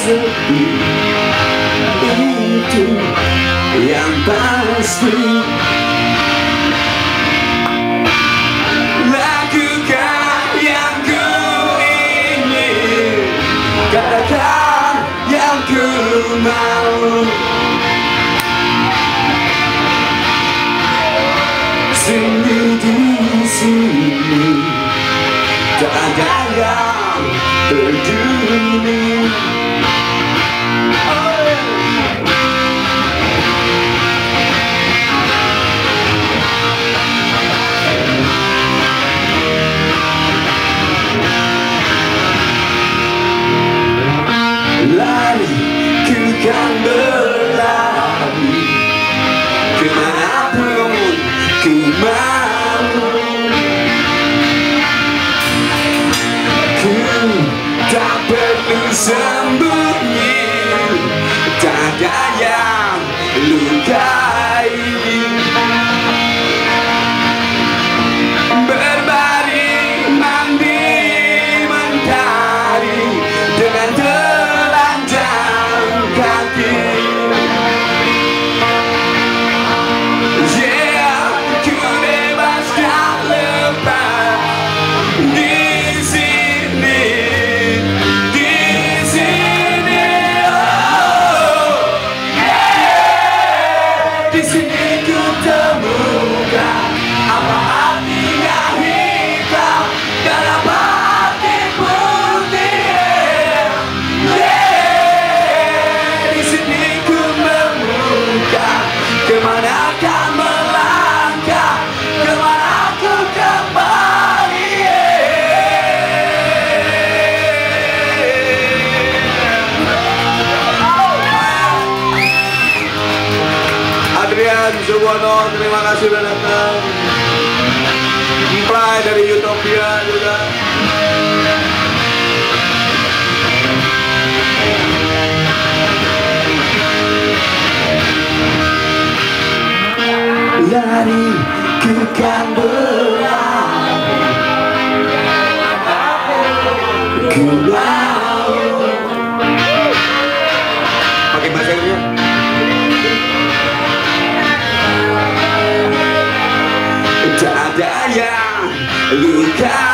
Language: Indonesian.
sepi yang pasti Lakukan yang ku Katakan yang ku mau. Sini di sini Tak ada yang peduli sembunyi. Tak ada yang lukai Adrian Subono, terima kasih sudah datang. Mempelai dari Utopia juga. Lari ku kan berlari Tak ada yang lukai